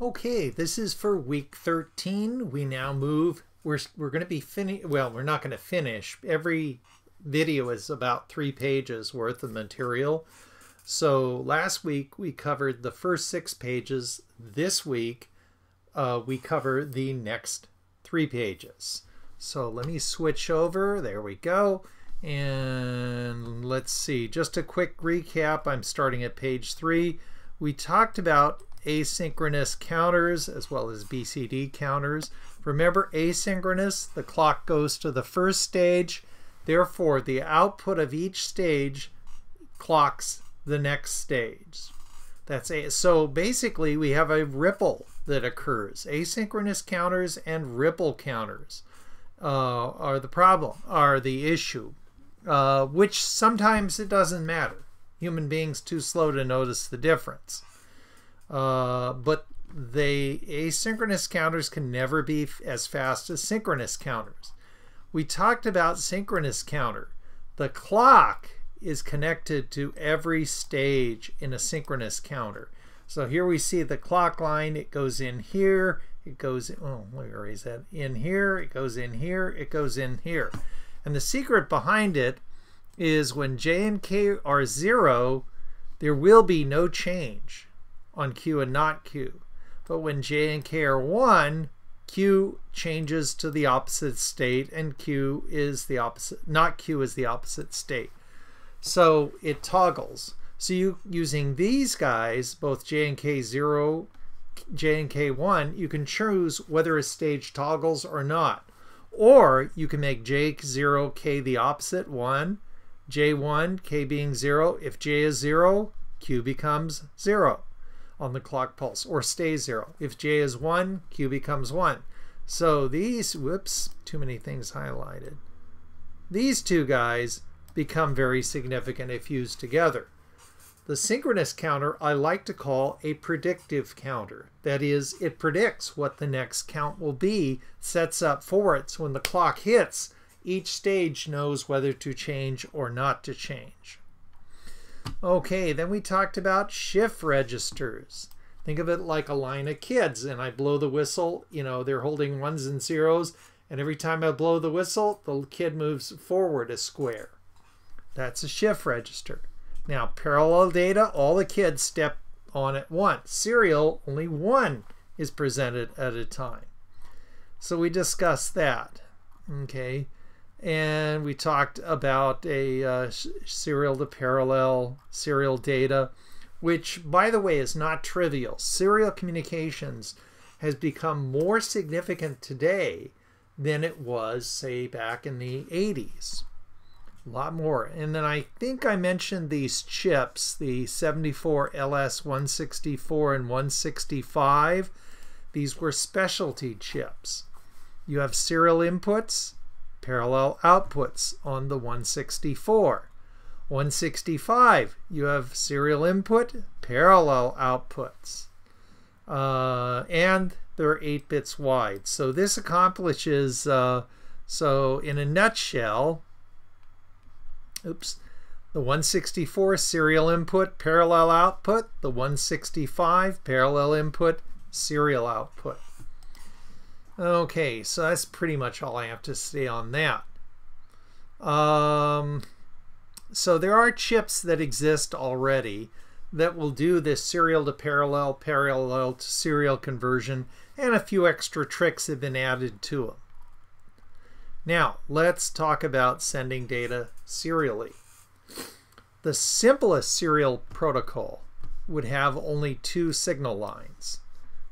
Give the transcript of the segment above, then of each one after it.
Okay, this is for week 13. We now move. We're, we're going to be finished. Well, we're not going to finish. Every video is about three pages worth of material. So last week we covered the first six pages. This week uh, we cover the next three pages. So let me switch over. There we go. And let's see, just a quick recap. I'm starting at page three. We talked about asynchronous counters as well as BCD counters. Remember asynchronous, the clock goes to the first stage. Therefore, the output of each stage clocks the next stage. That's a, so basically we have a ripple that occurs. Asynchronous counters and ripple counters uh, are the problem, are the issue, uh, which sometimes it doesn't matter. Human beings too slow to notice the difference. Uh, but they asynchronous counters can never be as fast as synchronous counters. We talked about synchronous counter. The clock is connected to every stage in a synchronous counter. So here we see the clock line. It goes in here. It goes, oh, let me erase that? In here. It goes in here. It goes in here. And the secret behind it is when J and K are zero, there will be no change on Q and not Q. But when J and K are 1, Q changes to the opposite state and Q is the opposite, not Q is the opposite state. So it toggles. So you using these guys, both J and K0, J and K1, you can choose whether a stage toggles or not. Or you can make J0, K the opposite, 1, J1, K being 0. If J is 0, Q becomes 0 on the clock pulse or stay zero. If J is 1, Q becomes 1. So these, whoops, too many things highlighted. These two guys become very significant if used together. The synchronous counter I like to call a predictive counter. That is, it predicts what the next count will be, sets up for it. So when the clock hits, each stage knows whether to change or not to change. Okay, then we talked about shift registers. Think of it like a line of kids, and I blow the whistle. You know, they're holding ones and zeros, and every time I blow the whistle, the kid moves forward a square. That's a shift register. Now, parallel data, all the kids step on at once. Serial, only one is presented at a time. So we discussed that. Okay and we talked about a uh, serial to parallel serial data, which, by the way, is not trivial. Serial communications has become more significant today than it was, say, back in the 80s. A lot more. And then I think I mentioned these chips, the 74 LS 164 and 165. These were specialty chips. You have serial inputs parallel outputs on the 164. 165, you have serial input, parallel outputs. Uh, and they're 8 bits wide. So this accomplishes, uh, so in a nutshell, oops, the 164 serial input, parallel output, the 165 parallel input, serial output. Okay, so that's pretty much all I have to say on that. Um, so there are chips that exist already that will do this serial to parallel, parallel to serial conversion, and a few extra tricks have been added to them. Now, let's talk about sending data serially. The simplest serial protocol would have only two signal lines.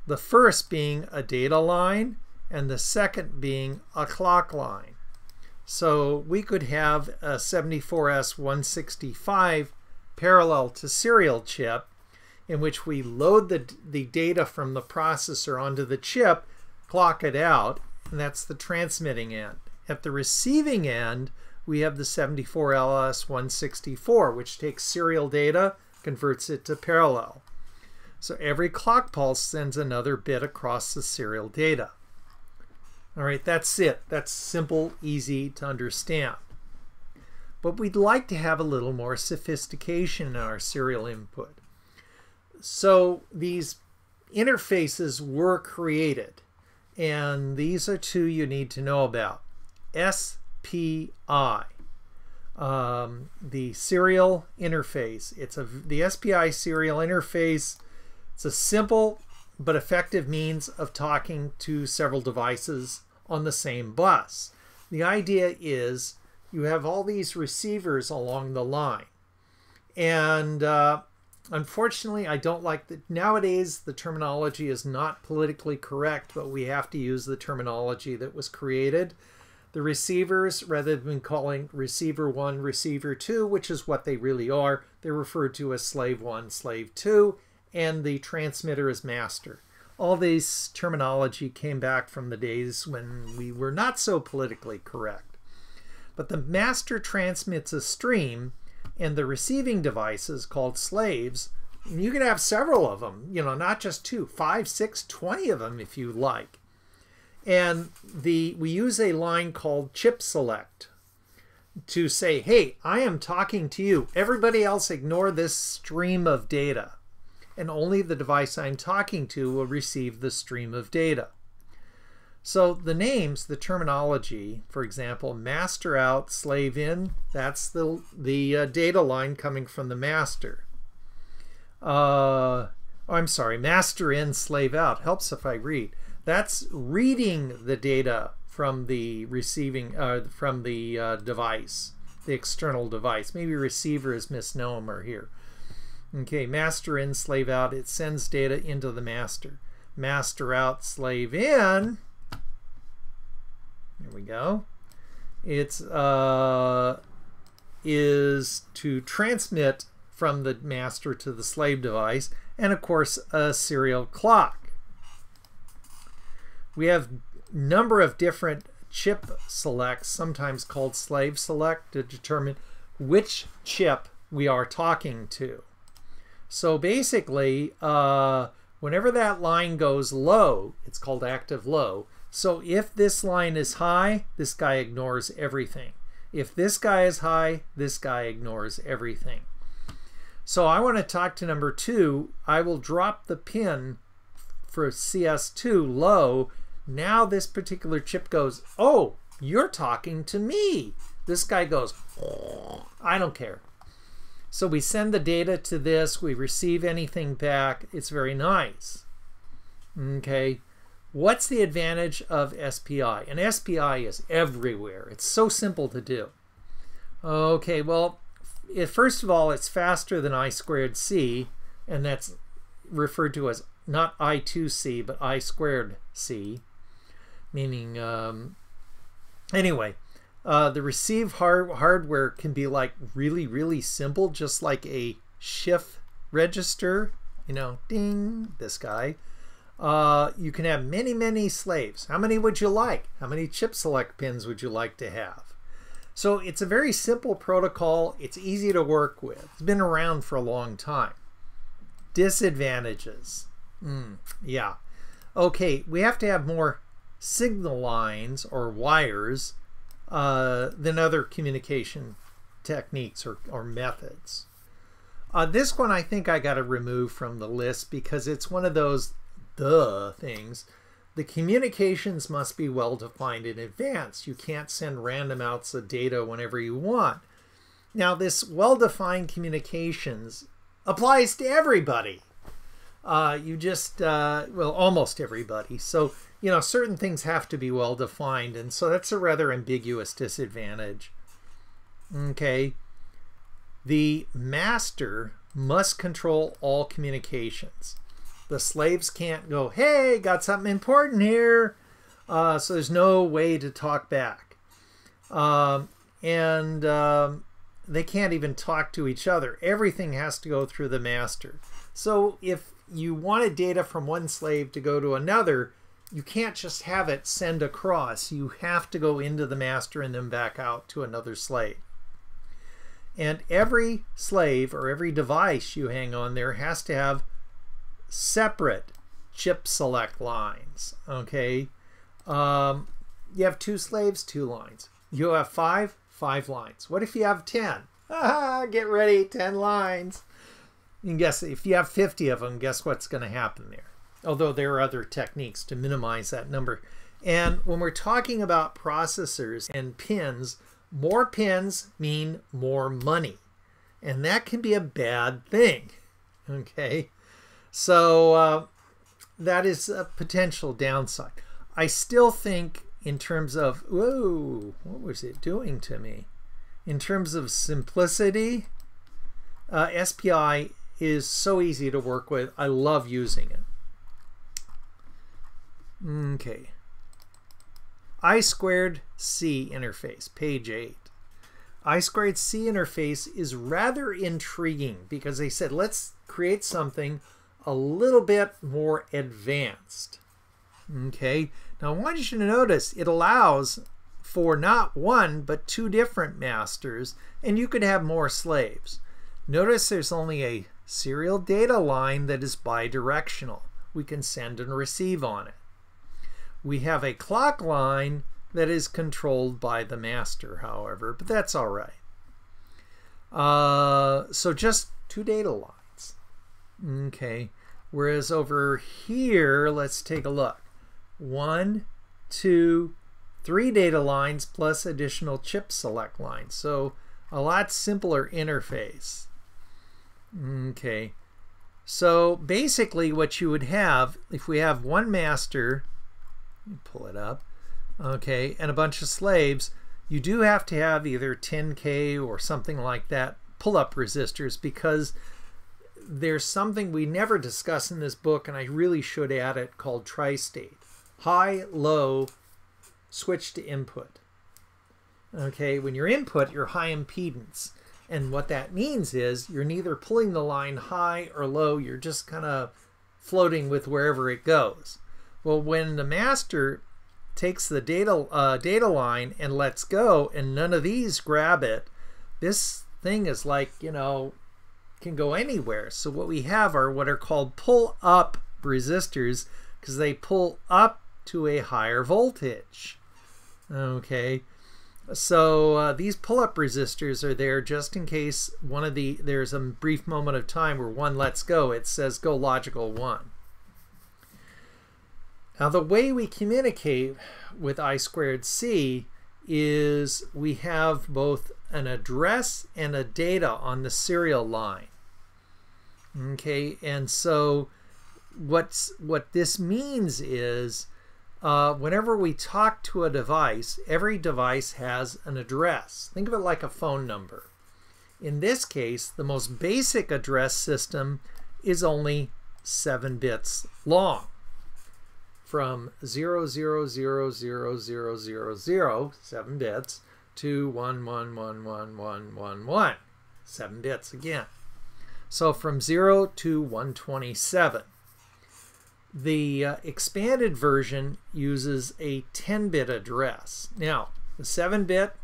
The first being a data line and the second being a clock line. So we could have a 74S165 parallel to serial chip in which we load the, the data from the processor onto the chip, clock it out, and that's the transmitting end. At the receiving end, we have the 74LS164, which takes serial data, converts it to parallel. So every clock pulse sends another bit across the serial data. All right, that's it. That's simple, easy to understand. But we'd like to have a little more sophistication in our serial input. So these interfaces were created, and these are two you need to know about. SPI, um, the serial interface. It's a the SPI serial interface. It's a simple but effective means of talking to several devices on the same bus. The idea is you have all these receivers along the line. And uh, unfortunately, I don't like that. Nowadays, the terminology is not politically correct, but we have to use the terminology that was created. The receivers, rather than calling receiver 1, receiver 2, which is what they really are, they're referred to as slave 1, slave 2, and the transmitter is master. All these terminology came back from the days when we were not so politically correct. But the master transmits a stream, and the receiving devices called slaves, you can have several of them, you know, not just two, five, six, twenty of them if you like. And the we use a line called chip select to say, hey, I am talking to you. Everybody else ignore this stream of data and only the device I'm talking to will receive the stream of data. So the names, the terminology, for example, master out, slave in, that's the, the uh, data line coming from the master. Uh, oh, I'm sorry, master in, slave out. Helps if I read. That's reading the data from the receiving, uh, from the uh, device, the external device. Maybe receiver is misnomer here. Okay, master in, slave out. It sends data into the master. Master out, slave in. There we go. It's uh, is to transmit from the master to the slave device, and of course a serial clock. We have number of different chip selects, sometimes called slave select, to determine which chip we are talking to. So basically, uh, whenever that line goes low, it's called active low. So if this line is high, this guy ignores everything. If this guy is high, this guy ignores everything. So I want to talk to number two. I will drop the pin for CS2 low. Now this particular chip goes, oh, you're talking to me. This guy goes, I don't care. So we send the data to this, we receive anything back. It's very nice. Okay. What's the advantage of SPI? And SPI is everywhere. It's so simple to do. Okay, well, first of all, it's faster than I squared C, and that's referred to as not I2C, but I squared C, meaning, um, anyway, uh, the receive hard hardware can be like really, really simple, just like a shift register, you know, ding, this guy. Uh, you can have many, many slaves. How many would you like? How many chip select pins would you like to have? So it's a very simple protocol. It's easy to work with. It's been around for a long time. Disadvantages. Mm, yeah. Okay, we have to have more signal lines or wires uh, than other communication techniques or, or methods. Uh, this one I think I got to remove from the list because it's one of those the things. The communications must be well defined in advance. You can't send random amounts of data whenever you want. Now, this well defined communications applies to everybody. Uh, you just, uh, well, almost everybody. So you know, certain things have to be well defined, and so that's a rather ambiguous disadvantage. Okay. The master must control all communications. The slaves can't go, hey, got something important here. Uh, so there's no way to talk back. Um, and um, they can't even talk to each other. Everything has to go through the master. So if you wanted data from one slave to go to another, you can't just have it send across. You have to go into the master and then back out to another slave. And every slave or every device you hang on there has to have separate chip select lines. Okay. Um, you have two slaves, two lines. You have five, five lines. What if you have 10? Ah, get ready, 10 lines. Can guess if you have 50 of them, guess what's going to happen there? Although there are other techniques to minimize that number. And when we're talking about processors and pins, more pins mean more money. And that can be a bad thing. Okay. So uh, that is a potential downside. I still think, in terms of, whoa, what was it doing to me? In terms of simplicity, uh, SPI is so easy to work with. I love using it. Okay. I squared C interface, page 8. I squared C interface is rather intriguing because they said let's create something a little bit more advanced. Okay, now I want you to notice it allows for not one but two different masters and you could have more slaves. Notice there's only a serial data line that is bidirectional. We can send and receive on it. We have a clock line that is controlled by the master, however, but that's all right. Uh, so just two data lines. Okay. Whereas over here, let's take a look. One, two, three data lines plus additional chip select lines. So a lot simpler interface. Okay. So basically what you would have, if we have one master, pull it up, okay, and a bunch of slaves, you do have to have either 10K or something like that pull-up resistors because there's something we never discuss in this book, and I really should add it, called tri-state. High, low, switch to input. Okay, when you're input, you're high impedance. And what that means is you're neither pulling the line high or low, you're just kind of floating with wherever it goes. Well, when the master takes the data uh, data line and lets go, and none of these grab it, this thing is like you know can go anywhere. So what we have are what are called pull up resistors because they pull up to a higher voltage. Okay. So uh, these pull-up resistors are there just in case one of the there's a brief moment of time where one lets go. It says go logical one. Now the way we communicate with I squared C is we have both an address and a data on the serial line. Okay, and so what's what this means is uh, whenever we talk to a device, every device has an address. Think of it like a phone number. In this case, the most basic address system is only 7 bits long. From 0000000, 7 bits, to 11111111, 7 bits again. So from 0 to 127. The uh, expanded version uses a 10-bit address. Now, the 7-bit,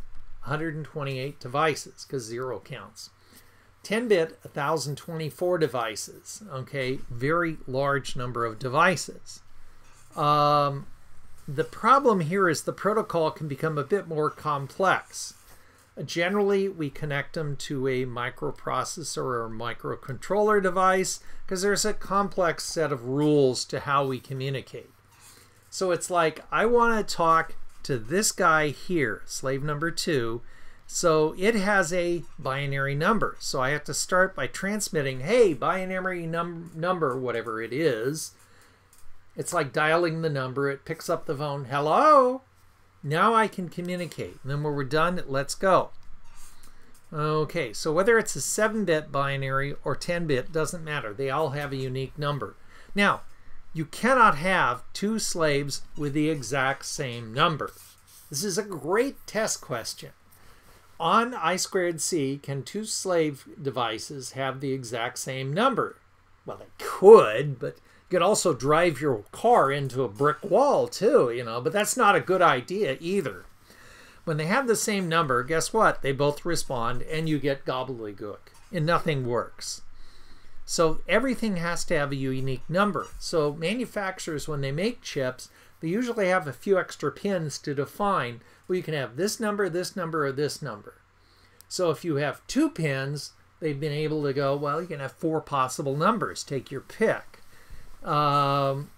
128 devices, because 0 counts. 10-bit, 1024 devices. Okay, very large number of devices. Um, the problem here is the protocol can become a bit more complex. Generally, we connect them to a microprocessor or microcontroller device because there's a complex set of rules to how we communicate. So it's like, I want to talk to this guy here, slave number two. So it has a binary number. So I have to start by transmitting, hey, binary num number, whatever it is. It's like dialing the number. It picks up the phone, hello, now I can communicate. And then when we're done, it lets go. Okay, so whether it's a 7-bit binary or 10-bit doesn't matter. They all have a unique number. Now, you cannot have two slaves with the exact same number. This is a great test question. On I squared C, can two slave devices have the exact same number? Well, they could, but could also drive your car into a brick wall too, you know, but that's not a good idea either. When they have the same number, guess what? They both respond and you get gobbledygook and nothing works. So everything has to have a unique number. So manufacturers, when they make chips, they usually have a few extra pins to define well, you can have this number, this number, or this number. So if you have two pins, they've been able to go, well, you can have four possible numbers. Take your pick. Um,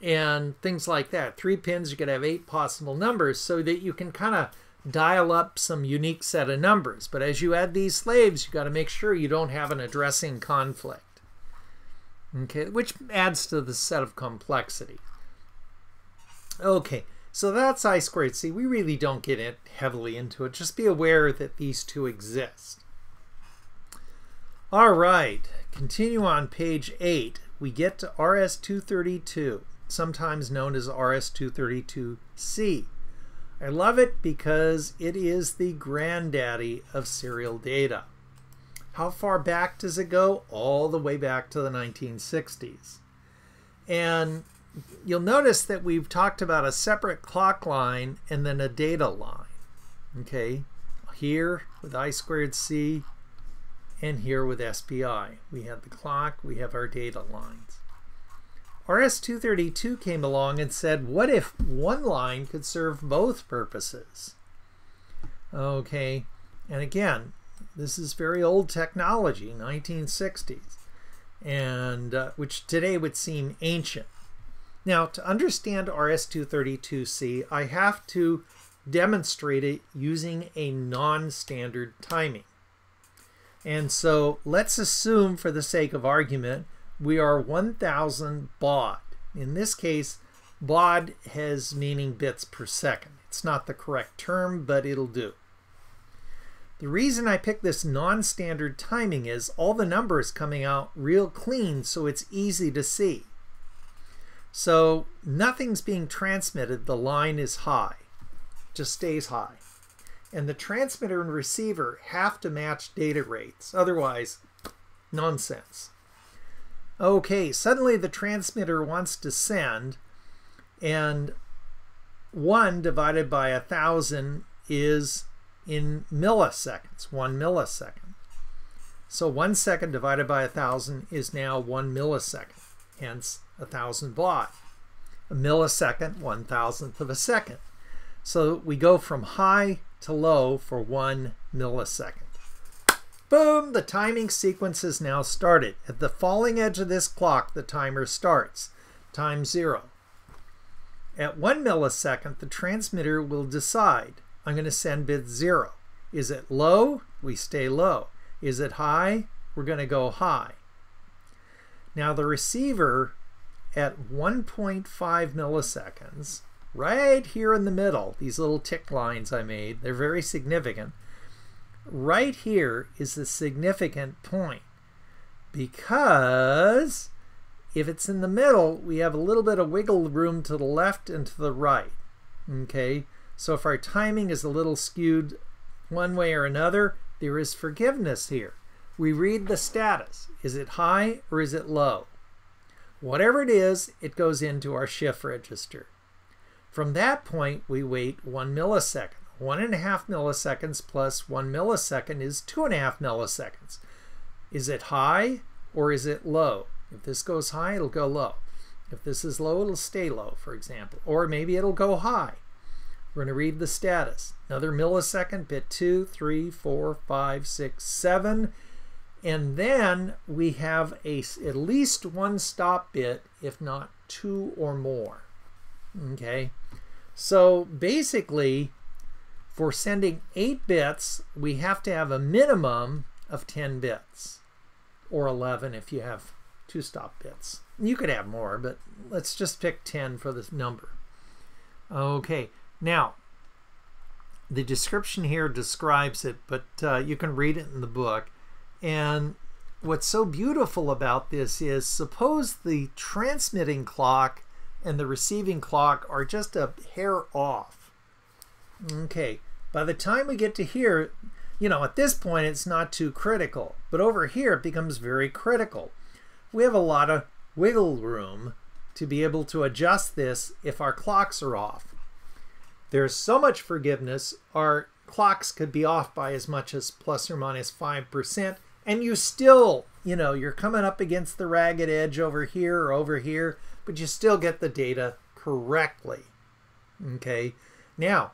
and things like that. Three pins, you could have eight possible numbers so that you can kind of dial up some unique set of numbers. But as you add these slaves, you got to make sure you don't have an addressing conflict. Okay, which adds to the set of complexity. Okay, so that's I squared C. We really don't get it heavily into it. Just be aware that these two exist. All right, continue on page 8. We get to RS-232, sometimes known as RS-232C. I love it because it is the granddaddy of serial data. How far back does it go? All the way back to the 1960s. And you'll notice that we've talked about a separate clock line and then a data line. Okay, here with I squared C and here with SPI. We have the clock, we have our data lines. RS-232 came along and said, what if one line could serve both purposes? Okay, and again, this is very old technology, 1960s, and uh, which today would seem ancient. Now, to understand RS-232C, I have to demonstrate it using a non-standard timing. And so let's assume, for the sake of argument, we are 1000 baud. In this case, baud has meaning bits per second. It's not the correct term, but it'll do. The reason I picked this non-standard timing is all the numbers coming out real clean so it's easy to see. So nothing's being transmitted, the line is high, just stays high. And the transmitter and receiver have to match data rates, otherwise nonsense. Okay, suddenly the transmitter wants to send, and 1 divided by a 1,000 is in milliseconds, 1 millisecond. So 1 second divided by a 1,000 is now 1 millisecond, hence a 1,000 baud. A millisecond, 1 thousandth of a second. So we go from high to low for 1 millisecond. Boom, the timing sequence is now started. At the falling edge of this clock, the timer starts. Time zero. At one millisecond, the transmitter will decide, I'm going to send bit zero. Is it low? We stay low. Is it high? We're going to go high. Now the receiver at 1.5 milliseconds, right here in the middle, these little tick lines I made, they're very significant right here is the significant point because if it's in the middle, we have a little bit of wiggle room to the left and to the right. Okay, so if our timing is a little skewed one way or another, there is forgiveness here. We read the status. Is it high or is it low? Whatever it is, it goes into our shift register. From that point, we wait one millisecond. One and a half milliseconds plus one millisecond is two and a half milliseconds. Is it high or is it low? If this goes high, it'll go low. If this is low, it'll stay low, for example. Or maybe it'll go high. We're going to read the status. Another millisecond, bit 2, 3, 4, 5, 6, 7. And then we have a, at least one stop bit, if not two or more. Okay, so basically for sending 8 bits, we have to have a minimum of 10 bits, or 11 if you have two stop bits. You could have more, but let's just pick 10 for this number. Okay, now the description here describes it, but uh, you can read it in the book. And what's so beautiful about this is suppose the transmitting clock and the receiving clock are just a hair off. Okay, by the time we get to here, you know, at this point it's not too critical, but over here it becomes very critical. We have a lot of wiggle room to be able to adjust this if our clocks are off. There's so much forgiveness, our clocks could be off by as much as plus or minus 5%, and you still, you know, you're coming up against the ragged edge over here or over here, but you still get the data correctly. Okay, now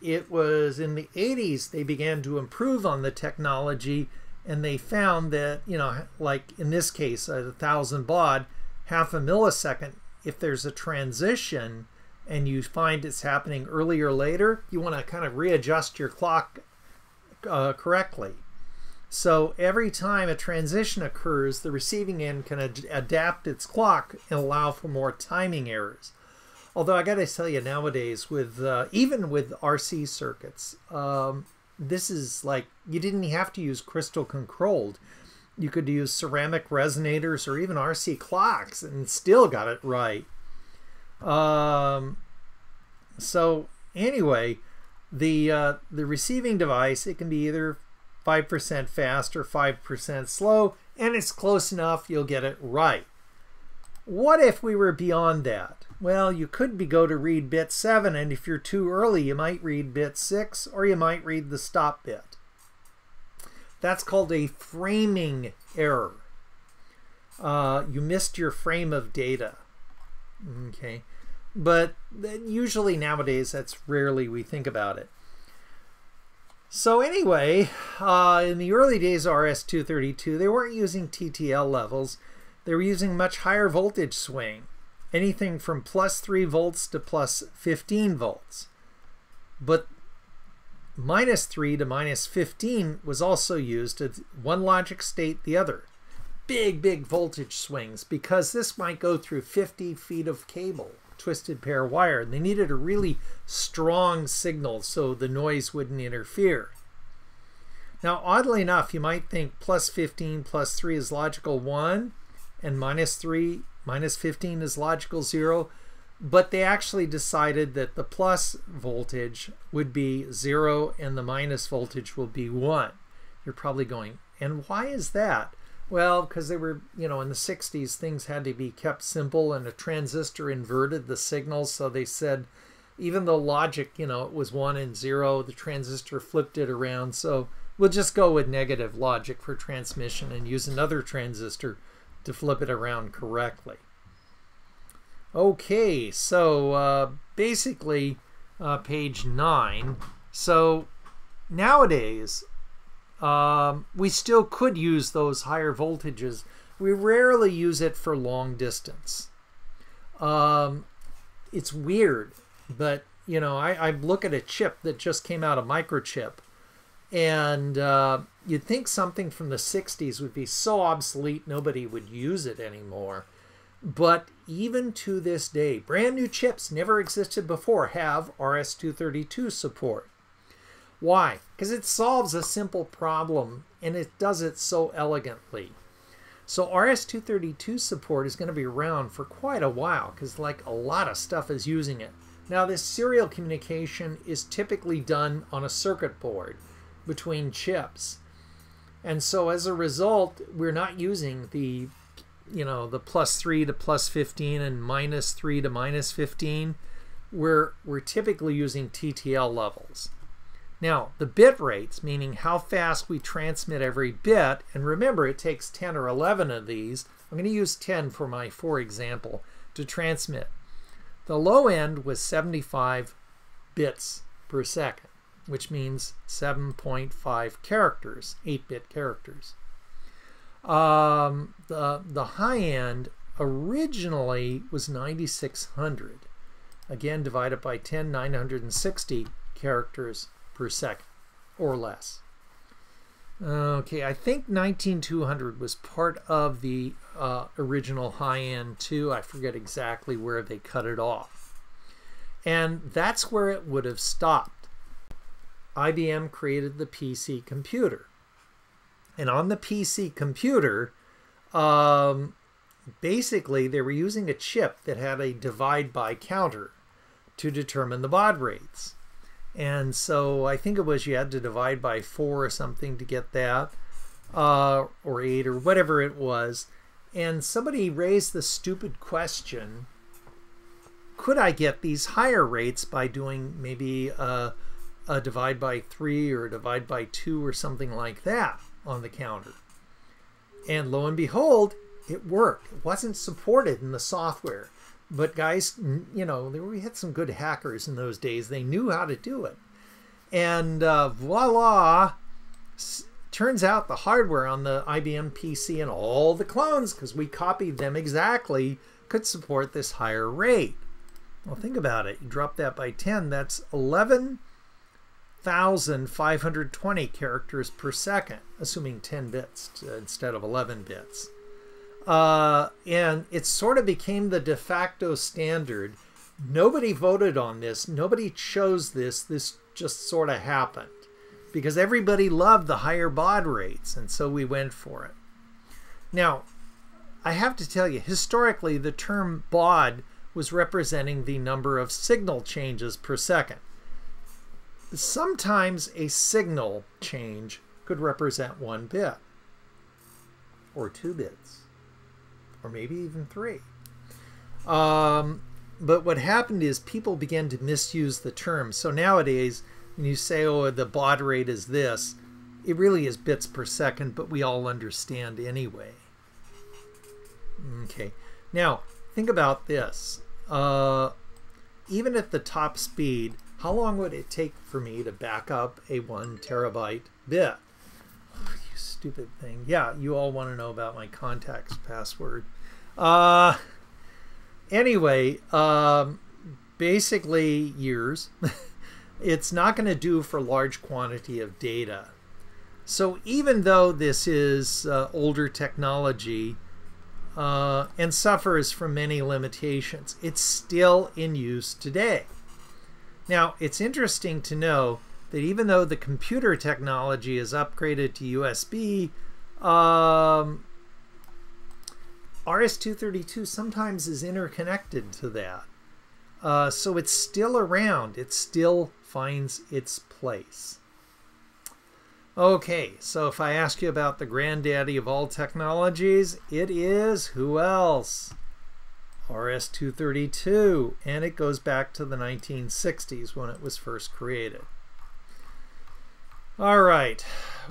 it was in the 80s they began to improve on the technology and they found that, you know, like in this case, a thousand baud, half a millisecond, if there's a transition and you find it's happening earlier or later, you want to kind of readjust your clock uh, correctly. So every time a transition occurs, the receiving end can ad adapt its clock and allow for more timing errors. Although I got to tell you, nowadays, with uh, even with RC circuits, um, this is like you didn't have to use crystal controlled. You could use ceramic resonators or even RC clocks and still got it right. Um, so anyway, the uh, the receiving device it can be either 5% fast or 5% slow, and it's close enough you'll get it right. What if we were beyond that? Well, you could be go to read bit 7, and if you're too early, you might read bit 6, or you might read the stop bit. That's called a framing error. Uh, you missed your frame of data. Okay, but usually nowadays that's rarely we think about it. So anyway, uh, in the early days of RS-232, they weren't using TTL levels. They were using much higher voltage swing, anything from plus 3 volts to plus 15 volts. But minus 3 to minus 15 was also used at one logic state the other. Big, big voltage swings because this might go through 50 feet of cable twisted pair wire. And they needed a really strong signal so the noise wouldn't interfere. Now, oddly enough, you might think plus 15 plus 3 is logical 1 and minus 3 minus 15 is logical 0. But they actually decided that the plus voltage would be 0 and the minus voltage will be 1. You're probably going, and why is that? Well, because they were, you know, in the 60s, things had to be kept simple and a transistor inverted the signals. So they said, even though logic, you know, it was 1 and 0, the transistor flipped it around. So we'll just go with negative logic for transmission and use another transistor to flip it around correctly. Okay, so uh, basically, uh, page 9. So nowadays, um, we still could use those higher voltages. We rarely use it for long distance. Um, it's weird, but you know, I, I look at a chip that just came out of microchip, and uh, you'd think something from the 60s would be so obsolete nobody would use it anymore. But even to this day, brand new chips never existed before have RS-232 support. Why? Because it solves a simple problem and it does it so elegantly. So RS-232 support is going to be around for quite a while because like a lot of stuff is using it. Now this serial communication is typically done on a circuit board between chips. And so as a result, we're not using the you know, the plus 3 to plus 15 and minus 3 to minus 15. We're we're typically using TTL levels. Now, the bit rates, meaning how fast we transmit every bit, and remember it takes 10 or 11 of these, I'm going to use 10 for my for example, to transmit. The low end was 75 bits per second, which means 7.5 characters, 8-bit characters. Um, the, the high end originally was 9600, again divided by 10, 960 characters per second or less. Okay, I think 19200 was part of the uh, original high end too. I forget exactly where they cut it off. And that's where it would have stopped. IBM created the PC computer. And on the PC computer, um, basically they were using a chip that had a divide by counter to determine the baud rates. And so I think it was you had to divide by four or something to get that, uh, or eight or whatever it was. And somebody raised the stupid question could I get these higher rates by doing maybe a, a divide by three or divide by two or something like that on the counter? And lo and behold, it worked. It wasn't supported in the software. But guys, you know, we had some good hackers in those days. They knew how to do it. And uh, voila, turns out the hardware on the IBM PC and all the clones, because we copied them exactly, could support this higher rate. Well, think about it. You drop that by 10, that's 11,520 characters per second, assuming 10 bits instead of 11 bits. Uh, and it sort of became the de facto standard. Nobody voted on this. Nobody chose this. This just sort of happened because everybody loved the higher baud rates, and so we went for it. Now, I have to tell you, historically, the term baud was representing the number of signal changes per second. Sometimes a signal change could represent one bit, or two bits, or maybe even three. Um, but what happened is people began to misuse the term. So nowadays, when you say, oh, the baud rate is this, it really is bits per second, but we all understand anyway. Okay, now think about this. Uh, even at the top speed, how long would it take for me to back up a one terabyte bit? Oh, you stupid thing. Yeah, you all want to know about my contacts password. Uh, anyway, um, basically years. it's not going to do for large quantity of data. So even though this is uh, older technology uh, and suffers from many limitations, it's still in use today. Now, it's interesting to know that even though the computer technology is upgraded to USB, um, RS-232 sometimes is interconnected to that. Uh, so it's still around. It still finds its place. Okay, so if I ask you about the granddaddy of all technologies, it is who else? RS-232, and it goes back to the 1960s when it was first created. All right,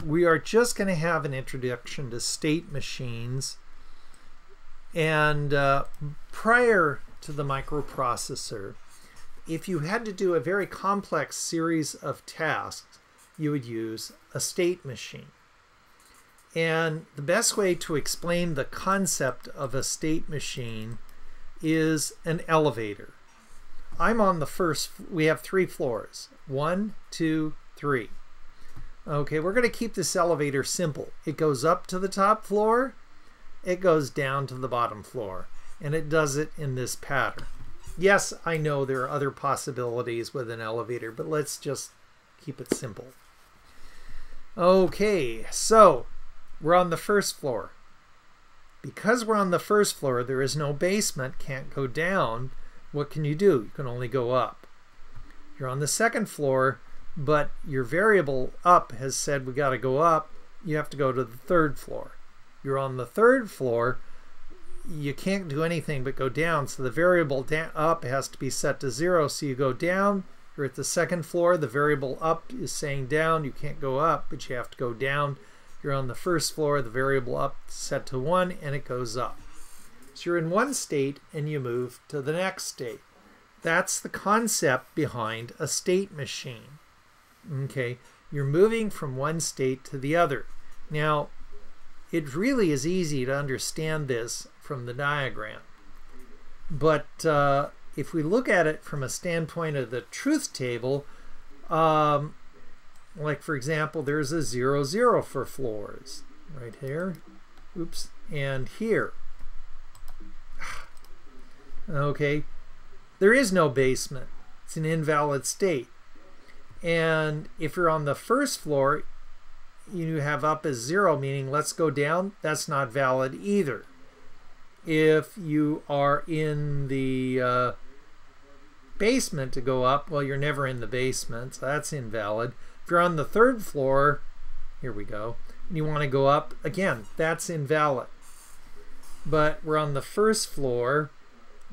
we are just going to have an introduction to state machines. And uh, prior to the microprocessor, if you had to do a very complex series of tasks, you would use a state machine. And the best way to explain the concept of a state machine is an elevator. I'm on the first, we have three floors. One, two, three. Okay, we're going to keep this elevator simple. It goes up to the top floor, it goes down to the bottom floor, and it does it in this pattern. Yes, I know there are other possibilities with an elevator, but let's just keep it simple. Okay, so we're on the first floor. Because we're on the first floor, there is no basement, can't go down. What can you do? You can only go up. You're on the second floor, but your variable up has said we got to go up. You have to go to the third floor. You're on the third floor, you can't do anything but go down. So the variable up has to be set to zero. So you go down. You're at the second floor. The variable up is saying down. You can't go up, but you have to go down. You're on the first floor. The variable up set to one, and it goes up. So you're in one state, and you move to the next state. That's the concept behind a state machine. Okay, you're moving from one state to the other. Now, it really is easy to understand this from the diagram. But uh, if we look at it from a standpoint of the truth table, um, like for example, there's a 0, 0 for floors right here. Oops. And here. Okay. There is no basement. It's an invalid state. And if you're on the first floor, you have up as 0, meaning let's go down. That's not valid either if you are in the uh, basement to go up, well, you're never in the basement, so that's invalid. If you're on the third floor, here we go, and you want to go up, again, that's invalid. But we're on the first floor.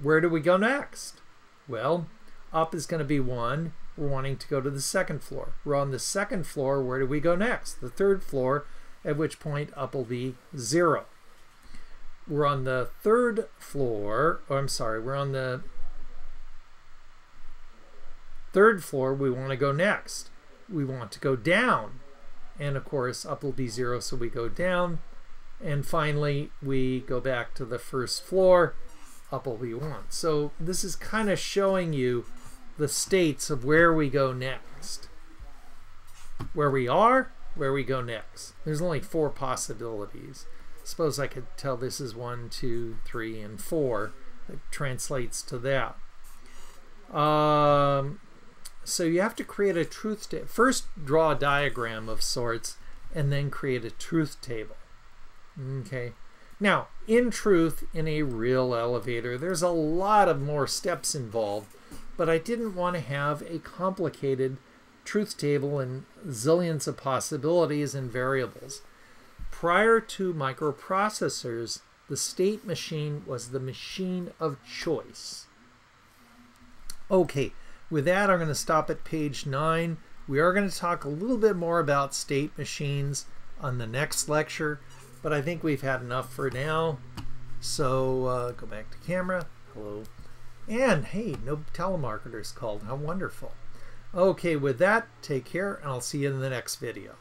Where do we go next? Well, up is going to be 1. We're wanting to go to the second floor. We're on the second floor. Where do we go next? The third floor, at which point up will be 0 we're on the third floor, or I'm sorry, we're on the third floor, we want to go next. We want to go down. And of course, up will be 0, so we go down. And finally, we go back to the first floor, up will be 1. So this is kind of showing you the states of where we go next. Where we are, where we go next. There's only four possibilities. Suppose I could tell this is one, two, three, and 4. It translates to that. Um, so you have to create a truth table. First, draw a diagram of sorts, and then create a truth table. Okay. Now, in truth, in a real elevator, there's a lot of more steps involved, but I didn't want to have a complicated truth table and zillions of possibilities and variables. Prior to microprocessors, the state machine was the machine of choice. Okay, with that, I'm going to stop at page 9. We are going to talk a little bit more about state machines on the next lecture, but I think we've had enough for now. So uh, go back to camera. Hello. And hey, no telemarketers called. How wonderful. Okay, with that, take care, and I'll see you in the next video.